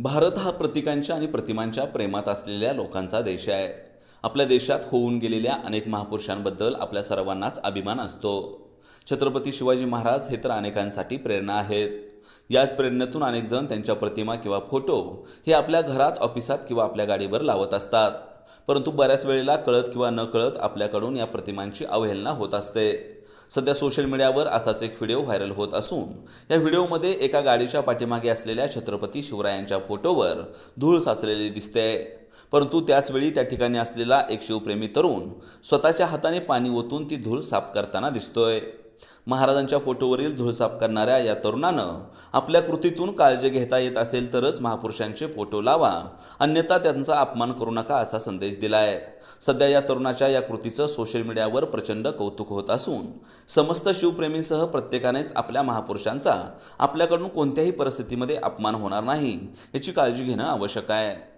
भारत हा प्रतिकांच्या आणि प्रतिमांच्या प्रेमात असलेल्या लोकांचा देश आहे. आपल्या देशात होऊन गेलेल्या अनेक महापुरुषांबद्दल आपल्या सर्वांनाच अभिमान असतो. छत्रपती शिवाजी महाराज हे तर अनेकांसाठी प्रेरणा आहेत. याच प्रेरणेतून अनेकजण त्यांच्या प्रतिमा किंवा फोटो हे आपल्या घरात ऑफिसात किंवा आपल्या गाडीवर लावत असतात. परंतु बऱ्याच वेळेला कळत किंवा न कळत आपल्याकडून या प्रतिमांची अवहेलना होत असते. सध्या सोशल मीडियावर असाच एक व्हिडिओ व्हायरल होत असून या व्हिडिओमध्ये एका गाडीच्या पाठीमागे असलेल्या छत्रपती शिवरायांच्या फोटोवर धूळ साचलेली दिसते. परंतु त्याचवेळी त्या ठिकाणी असलेला एक शिवप्रेमी तरुण स्वतःच्या हाताने पाणी ओतून ती धूळ साफ करताना दिसतोय. महाराजांच्या फोटोवरील धुळसाप करणाऱ्या या तरुणानं आपल्या कृतीतून काळजी घेता येत असेल तरच महापुरुषांचे फोटो लावा. अन्यथा त्यांचा अपमान करू नका असा संदेश दिलाय. सध्या या तरुणाच्या या कृतीचं सोशल मीडियावर प्रचंड कौतुक होत असून समस्त शिवप्रेमींसह प्रत्येकानेच आपल्या महापुरुषांचा आपल्याकडून कोणत्याही परिस्थितीमध्ये अपमान होणार नाही याची काळजी घेणं आवश्यक आहे.